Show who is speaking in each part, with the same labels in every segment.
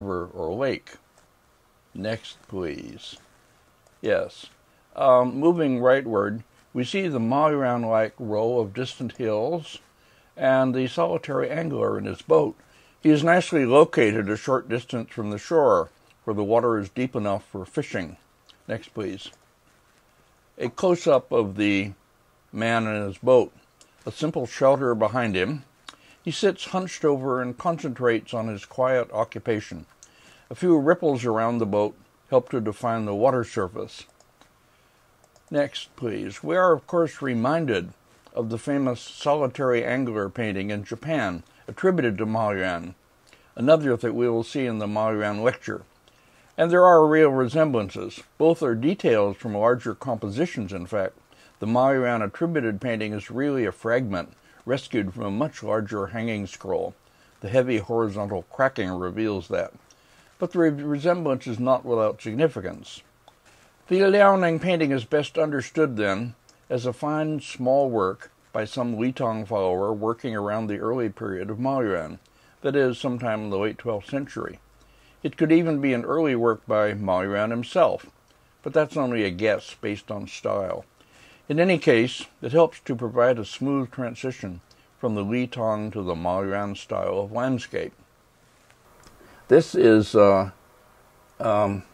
Speaker 1: river or lake. Next, please. Yes. Um, moving rightward, we see the Ma Yuan like row of distant hills and the solitary angler in his boat. He is nicely located a short distance from the shore, where the water is deep enough for fishing. Next, please. A close up of the man in his boat, a simple shelter behind him. He sits hunched over and concentrates on his quiet occupation. A few ripples around the boat help to define the water surface. Next, please. We are, of course, reminded of the famous solitary angler painting in Japan, attributed to Ma Yuan, another that we will see in the Ma Yuan lecture. And there are real resemblances. Both are details from larger compositions, in fact. The Ma Yuan attributed painting is really a fragment rescued from a much larger hanging scroll. The heavy horizontal cracking reveals that. But the resemblance is not without significance. The Liaoning painting is best understood, then, as a fine small work by some Li Tang follower working around the early period of Ma Yuan, that is, sometime in the late 12th century. It could even be an early work by Ma Yuan himself, but that's only a guess based on style. In any case, it helps to provide a smooth transition from the Li Tang to the Ma Yuan style of landscape. This is uh, um,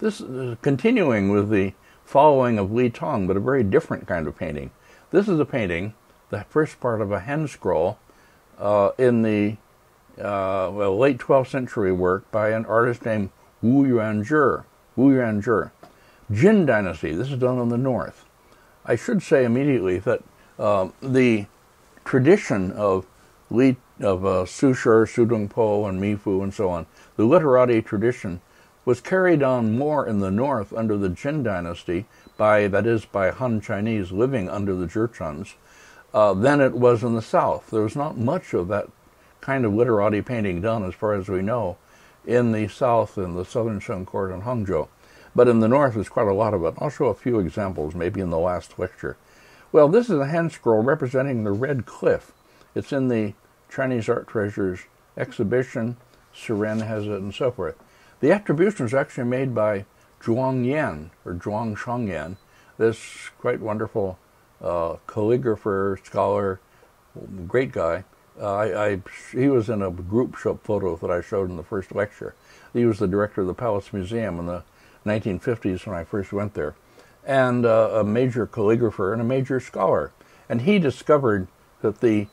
Speaker 1: this is continuing with the following of Li Tang, but a very different kind of painting. This is a painting, the first part of a hand scroll, uh, in the uh, well, late 12th century work by an artist named Wu Yuanzhi. Wu Yuanzhi. Jin Dynasty. This is done in the north. I should say immediately that uh, the tradition of Li, of uh, Su Shi, Su Dong Po, and Mi Fu, and so on, the literati tradition was carried on more in the north under the Jin dynasty by, that is, by Han Chinese living under the Jurchens, uh, than it was in the south. There was not much of that kind of literati painting done, as far as we know, in the south, in the southern Sung Court in Hangzhou. But in the north, there's quite a lot of it. I'll show a few examples, maybe in the last lecture. Well, this is a hand scroll representing the Red Cliff. It's in the Chinese Art Treasures exhibition. Suren has it, and so forth. The attribution was actually made by Zhuang Yan, or Zhuang Shangyan, this quite wonderful uh, calligrapher, scholar, great guy. Uh, I, I, he was in a group photo that I showed in the first lecture. He was the director of the Palace Museum in the 1950s when I first went there, and uh, a major calligrapher and a major scholar. And he discovered that the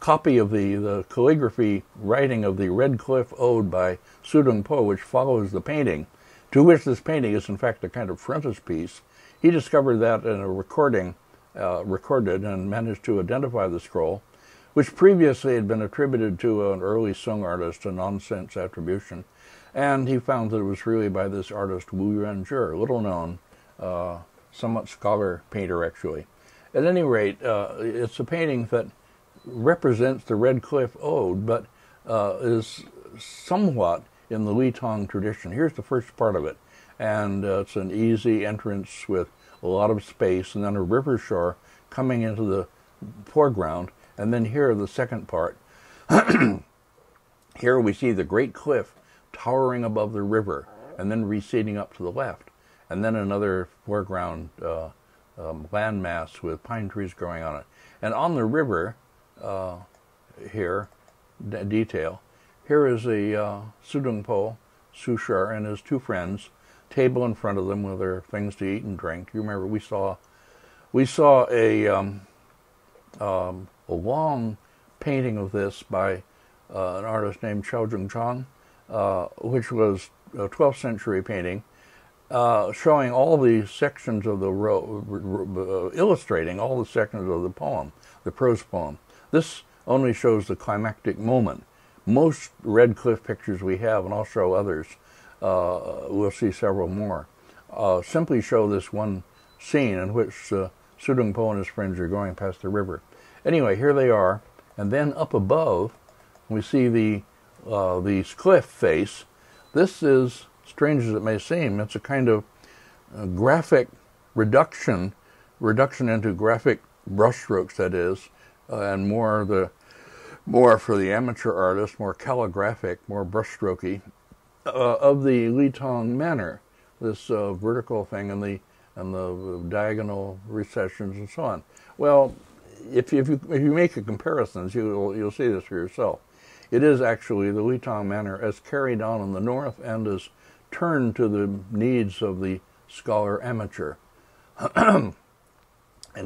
Speaker 1: copy of the, the calligraphy writing of the Red Cliff Ode by Su Dong Po, which follows the painting, to which this painting is in fact a kind of frontispiece. He discovered that in a recording, uh, recorded and managed to identify the scroll, which previously had been attributed to an early Sung artist, a nonsense attribution. And he found that it was really by this artist Wu Yuanzhi, little known, uh, somewhat scholar painter actually. At any rate, uh, it's a painting that represents the Red Cliff Ode, but uh, is somewhat in the Li Tang tradition. Here's the first part of it, and uh, it's an easy entrance with a lot of space, and then a river shore coming into the foreground, and then here the second part. here we see the great cliff towering above the river, and then receding up to the left, and then another foreground uh, um, landmass with pine trees growing on it. And on the river, uh, here, d- detail. Here is the uh, Su Dong Po, Su Shi, and his two friends, table in front of them with their things to eat and drink. You remember we saw we saw a um, um, a long painting of this by uh, an artist named Qiao Zhongchang, uh, which was a 12th century painting uh, showing all the sections of the ro- uh, illustrating all the sections of the poem, the prose poem. This only shows the climactic moment. Most Red Cliff pictures we have, and I'll show others, uh, we'll see several more, uh, simply show this one scene in which uh, Su Dong Po and his friends are going past the river. Anyway, here they are, and then up above, we see the uh, the cliff face. This is strange as it may seem. It's a kind of uh, graphic reduction, reduction into graphic brushstrokes. That is, uh, and more the more for the amateur artist, more calligraphic, more brushstrokey uh, of the Li Tang Manor, this uh, vertical thing and the and the diagonal recessions and so on. Well, if you, if you, if you make a comparisons, you'll you'll see this for yourself. It is actually the Li Tang Manor as carried on in the north and is turned to the needs of the scholar amateur. and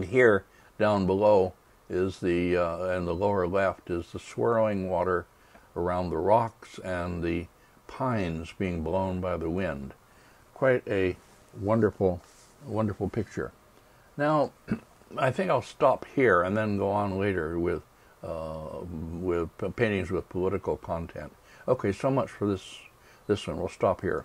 Speaker 1: here down below is the uh, and the lower left is the swirling water around the rocks and the pines being blown by the wind. Quite a wonderful, wonderful picture. Now, I think I'll stop here and then go on later with uh, with paintings with political content. Okay, so much for this this one. We'll stop here.